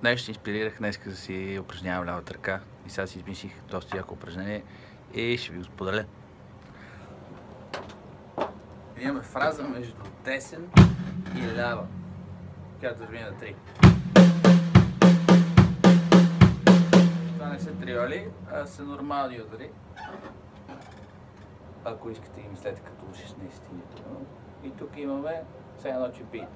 Днес ще инспирирах днес да си упражнявам лявата ръка и сега си измислих доста яко упражнение и ще ви го споделя. Имаме фраза между десен и лява, която звени на три. Това не са триоли, а са нормални удари. Ако искате ги мислете като 16 И тук имаме все едно че.